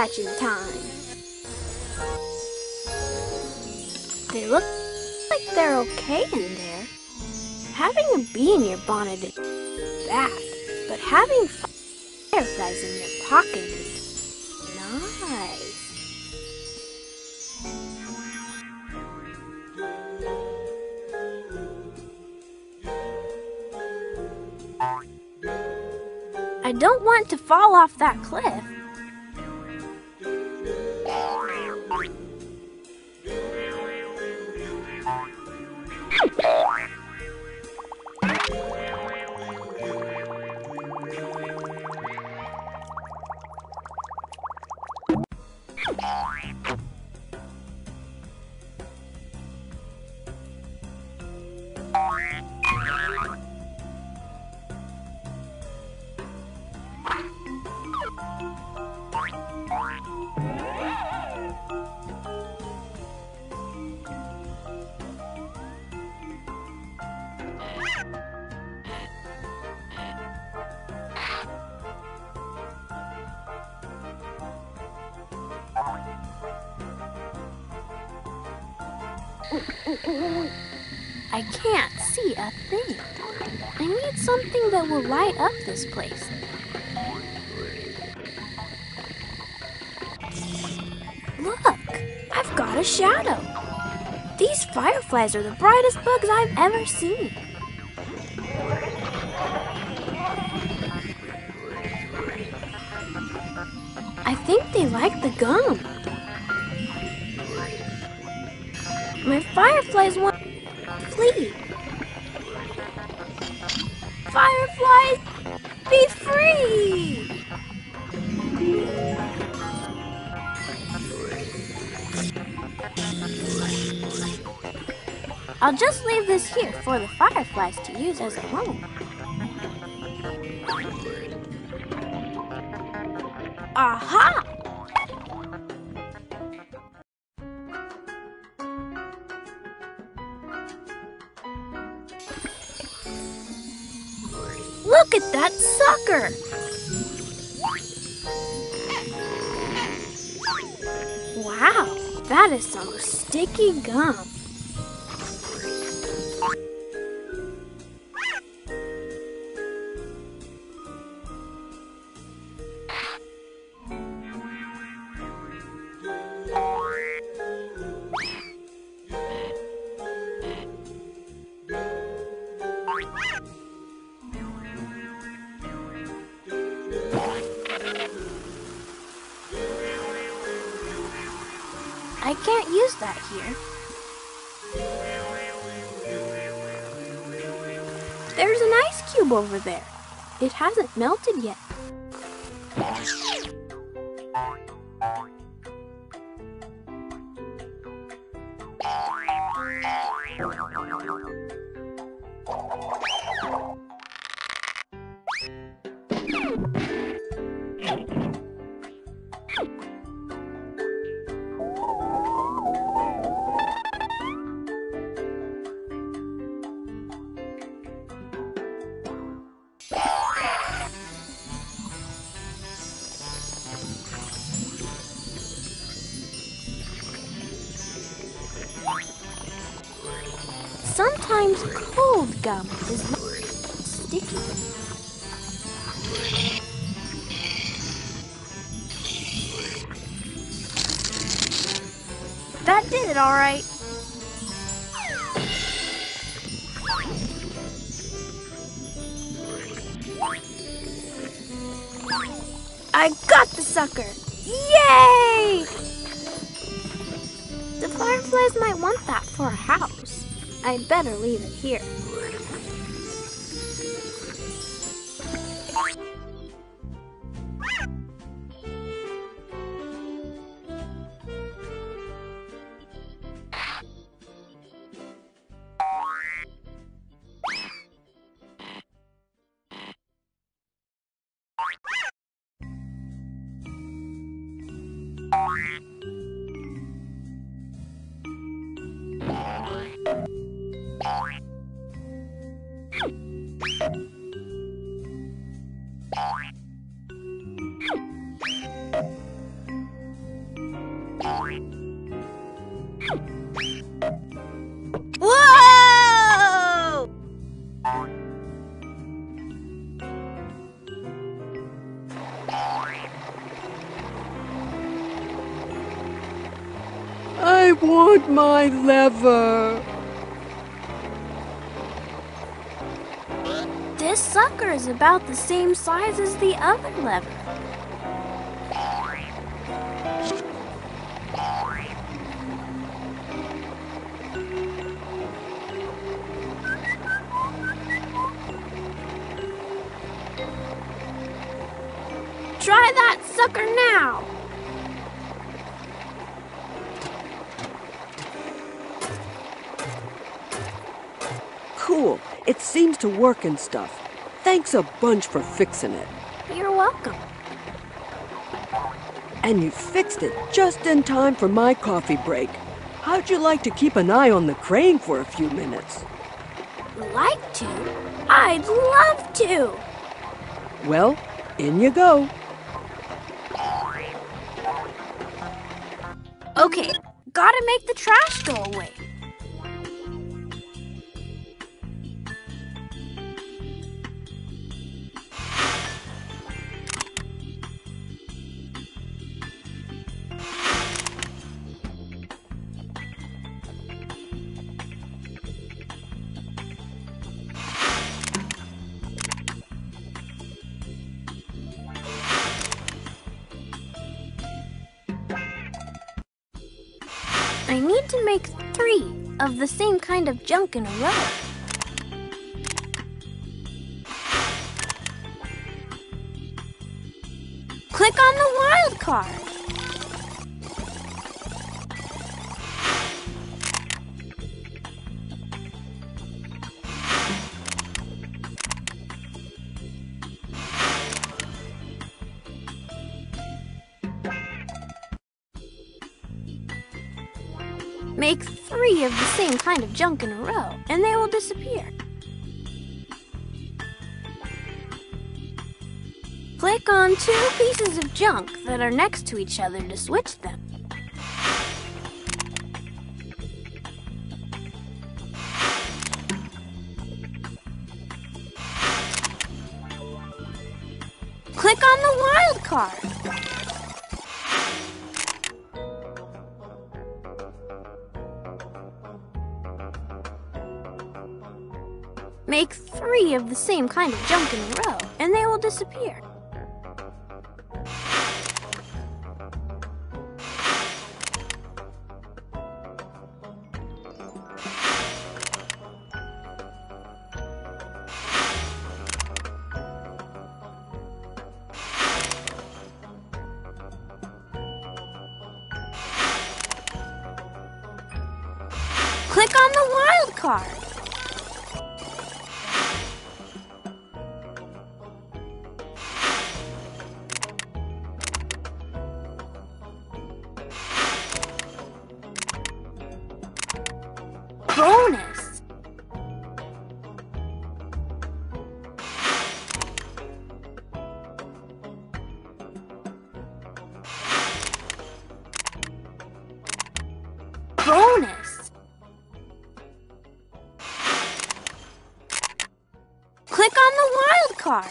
Catching time. They look like they're okay in there. Having a bee in your bonnet is bad, but having fireflies in your pocket is nice. I don't want to fall off that cliff. I can't see a thing. I need something that will light up this place. Look, I've got a shadow. These fireflies are the brightest bugs I've ever seen. My fireflies want to flee. Fireflies, be free! I'll just leave this here for the fireflies to use as a home. Aha! Look at that sucker! Wow, that is some sticky gum. Over there. It hasn't melted yet. Cold gum is sticky. That did it all right. I got the sucker! I'd better leave it here. Want my lever. This sucker is about the same size as the other lever. To work and stuff. Thanks a bunch for fixing it. You're welcome. And you fixed it just in time for my coffee break. How'd you like to keep an eye on the crane for a few minutes? Like to? I'd love to! Well, in you go. Okay, gotta make the trash go away. The same kind of junk in a row. Click on the wild card. Of the same kind of junk in a row, and they will disappear. Click on two pieces of junk that are next to each other to switch them. Make three of the same kind of junk in a row, and they will disappear. Card.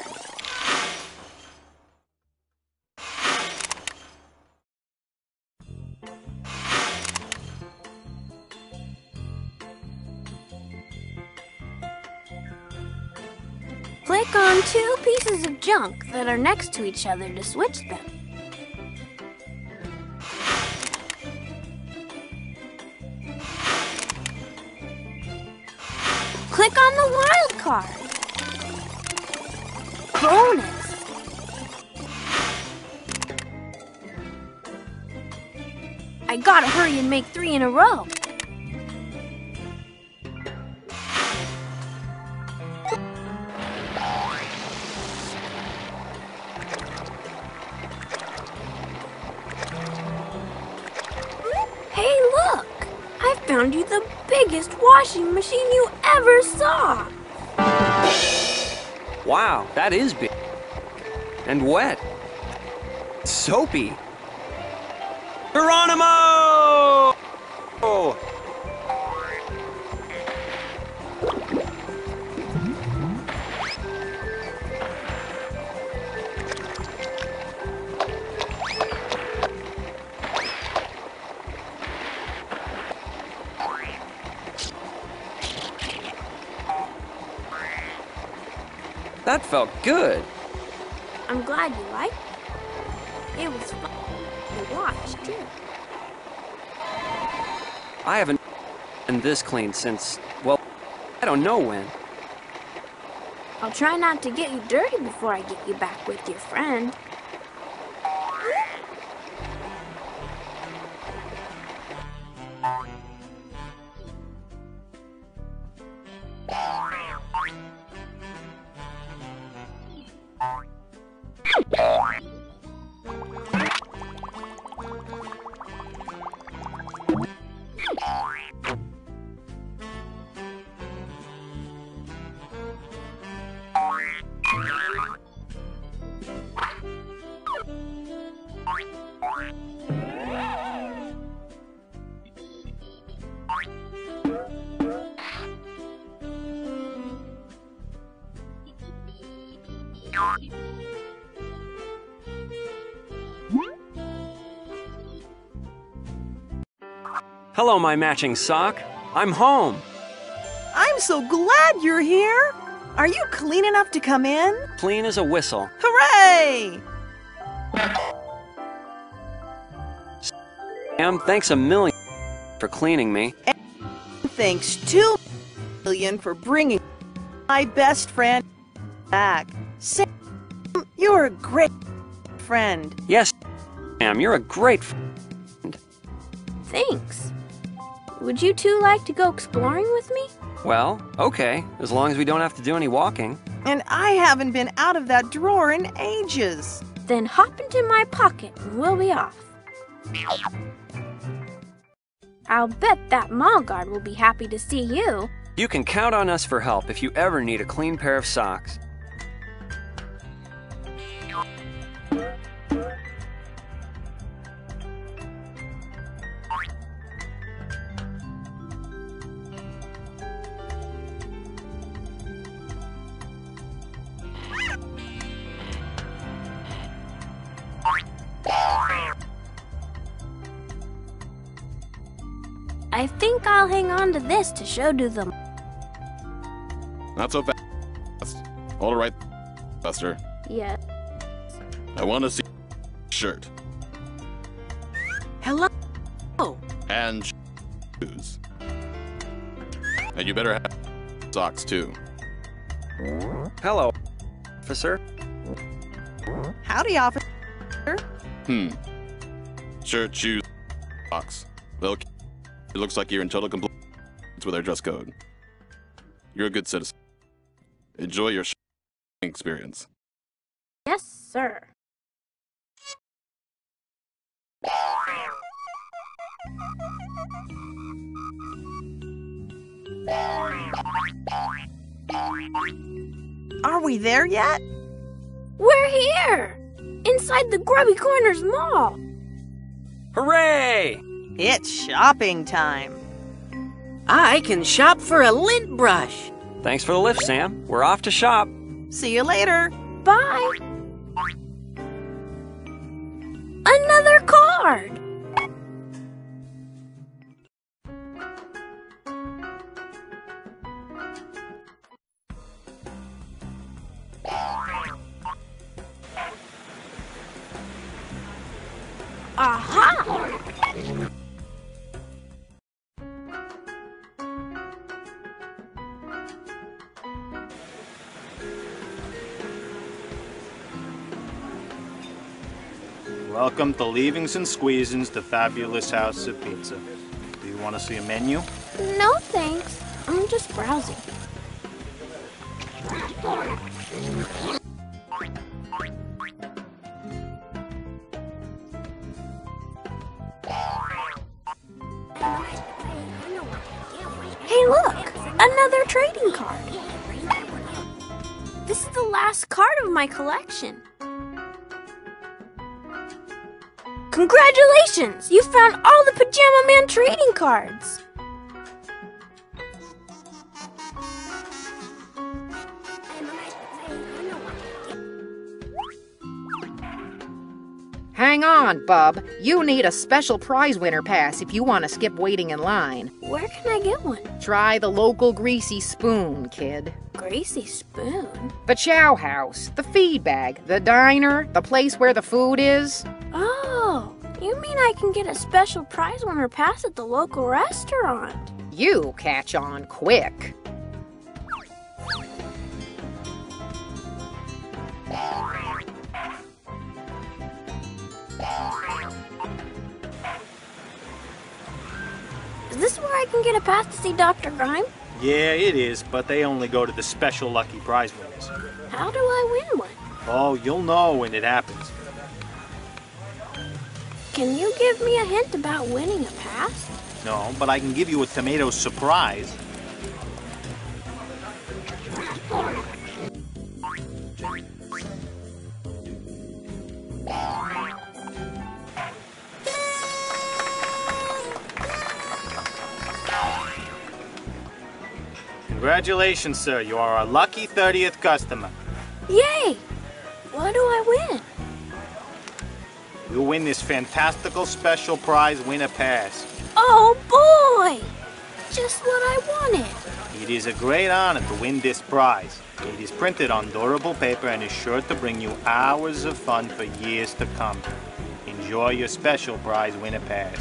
Click on two pieces of junk that are next to each other to switch them. Click on the wild card. I gotta hurry and make three in a row. Hey, look! I found you the biggest washing machine you ever saw! Wow, that is big. And wet. Soapy. That felt good. I'm glad you liked it. It was fun to watch, too. I haven't been this clean since, well, I don't know when. I'll try not to get you dirty before I get you back with your friend. Hello, my matching sock. I'm home. I'm so glad you're here. Are you clean enough to come in? Clean as a whistle. Hooray! Sam, thanks a million for cleaning me. Thanks two million for bringing my best friend back. Sam, you're a great friend. Yes, Sam, you're a great friend. Thanks. Would you two like to go exploring with me? Well, okay, as long as we don't have to do any walking. And I haven't been out of that drawer in ages. Then hop into my pocket and we'll be off. I'll bet that mall guard will be happy to see you. You can count on us for help if you ever need a clean pair of socks. I'll hang on to this to show to them. Not so fast. All right, Buster. Yeah. I want to see shirt Hello. and shoes. And you better have socks too. Hello, officer. Howdy, officer. Hmm. Shirt, shoes, socks. Look, it looks like you're in total compliance with our dress code. You're a good citizen. Enjoy your shopping experience. Yes, sir. Are we there yet? We're here! Inside the Grubby Corners Mall! Hooray! It's shopping time. I can shop for a lint brush. Thanks for the lift, Sam. We're off to shop. See you later. Bye! Another card! Welcome to Leavings and Squeezins, the fabulous house of pizza. Do you want to see a menu? No thanks. I'm just browsing. Hey, look! Another trading card. This is the last card of my collection. Congratulations! You found all the Pajama Man trading cards! Hang on, bub. You need a special prize winner pass if you want to skip waiting in line. Where can I get one? Try the local greasy spoon, kid. Greasy spoon? The chow house, the feed bag, the diner, the place where the food is. Oh, you mean I can get a special prize winner pass at the local restaurant? You catch on quick. Is this where I can get a pass to see Dr. Grime? Yeah, it is, but they only go to the special lucky prize winners. How do I win one? Oh, you'll know when it happens. Can you give me a hint about winning a pass? No, but I can give you a tomato surprise. Congratulations, sir. You are our lucky 30th customer. Yay! What do I win? You win this fantastical special prize winner pass. Oh boy! Just what I wanted. It is a great honor to win this prize. It is printed on durable paper and is sure to bring you hours of fun for years to come. Enjoy your special prize winner pass.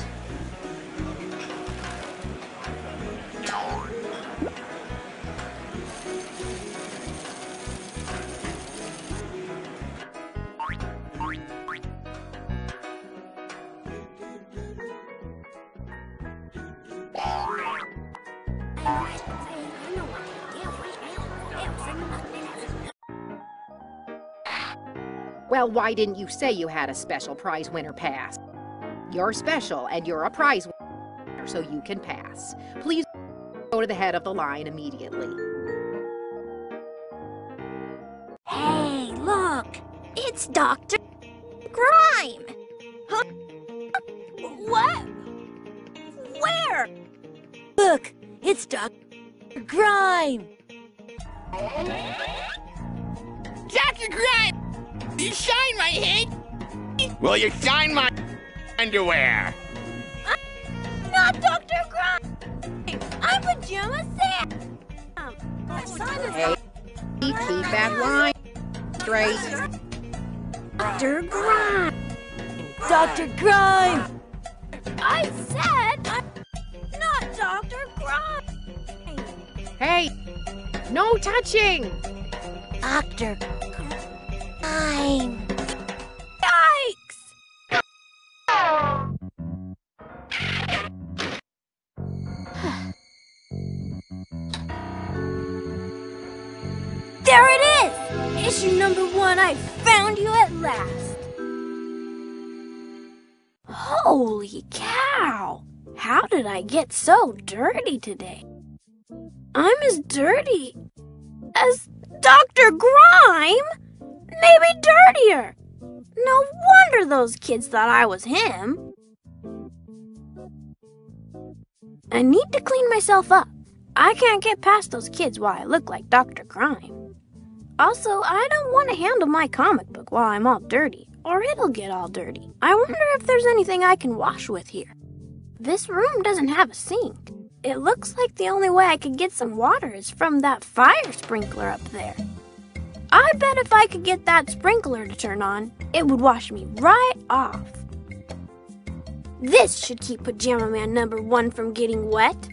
Well, why didn't you say you had a special prize winner pass? You're special and you're a prize winner, so you can pass. Please go to the head of the line immediately. Hey, look! It's Dr. Grime! Huh? What? Where? Look, it's Dr. Grime. Dr. Grime! You shine my head! Will you shine my underwear! Not Dr. Grime! I'm Pajama um, Sam! My son is Hey, keep that line straight. Dr. Grime! Dr. Grime. I said I'm not Dr. Grime! Hey, no touching! Dr. Grime! Yikes! There it is! Issue number one, I found you at last! Holy cow! How did I get so dirty today? I'm as dirty as Dr. Grime! Maybe dirtier! No wonder those kids thought I was him. I need to clean myself up. I can't get past those kids while I look like Dr. Grime. Also, I don't want to handle my comic book while I'm all dirty, or it'll get all dirty. I wonder if there's anything I can wash with here. This room doesn't have a sink. It looks like the only way I could get some water is from that fire sprinkler up there. I bet if I could get that sprinkler to turn on, it would wash me right off. This should keep Pajama Man number one from getting wet.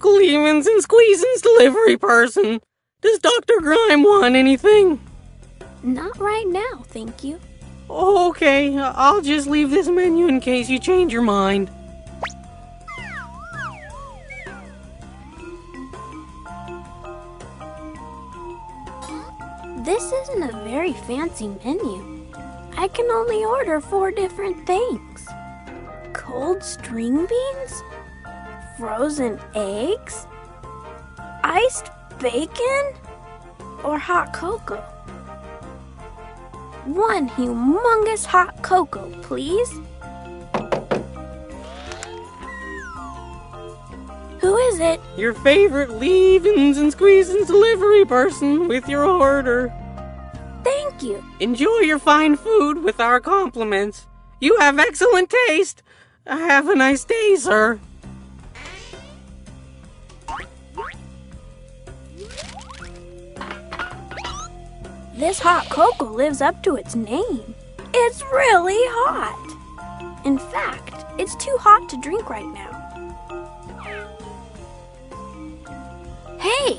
Lemons and squeezins delivery person. Does Dr. Grime want anything? Not right now, thank you. Okay, I'll just leave this menu in case you change your mind. This isn't a very fancy menu. I can only order four different things cold string beans? Frozen eggs? Iced bacon? Or hot cocoa? One humongous hot cocoa, please. Who is it? Your favorite leavings and squeezings delivery person with your order. Thank you. Enjoy your fine food with our compliments. You have excellent taste. Have a nice day, sir. This hot cocoa lives up to its name. It's really hot. In fact, it's too hot to drink right now. Hey,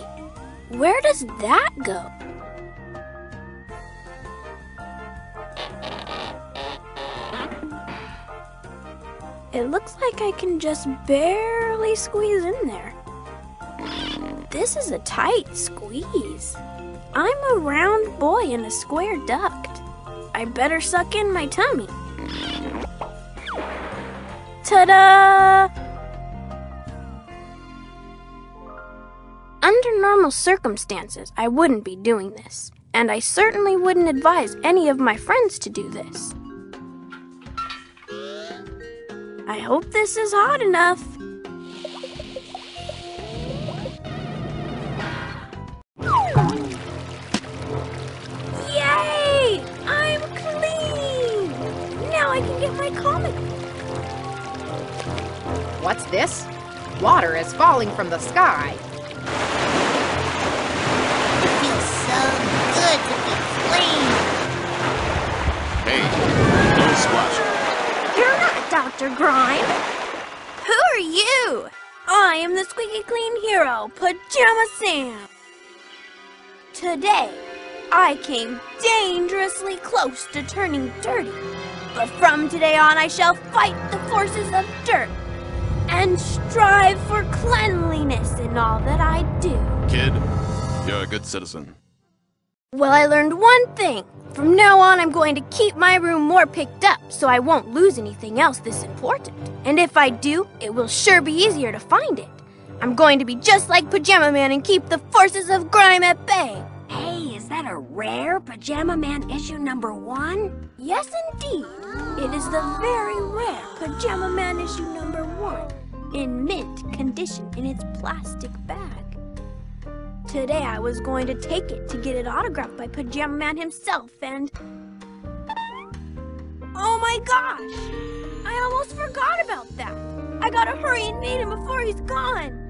where does that go? It looks like I can just barely squeeze in there. This is a tight squeeze. I'm a round boy in a square duct. I better suck in my tummy. Ta-da! Under normal circumstances, I wouldn't be doing this, and I certainly wouldn't advise any of my friends to do this. I hope this is hot enough. This? Water is falling from the sky. It feels so good to be clean. Hey, no splashing. You're not Dr. Grime. Who are you? I am the squeaky clean hero, Pajama Sam. Today, I came dangerously close to turning dirty. But from today on, I shall fight the forces of dirt and strive for cleanliness in all that I do. Kid, you're a good citizen. Well, I learned one thing. From now on, I'm going to keep my room more picked up so I won't lose anything else this important. And if I do, it will sure be easier to find it. I'm going to be just like Pajama Man and keep the forces of grime at bay. Hey, is that a rare Pajama Man issue number one? Yes, indeed. It is the very rare Pajama Man issue number one, in mint condition in its plastic bag. Today I was going to take it to get it autographed by Pajama Man himself and... Oh my gosh! I almost forgot about that. I gotta hurry and meet him before he's gone.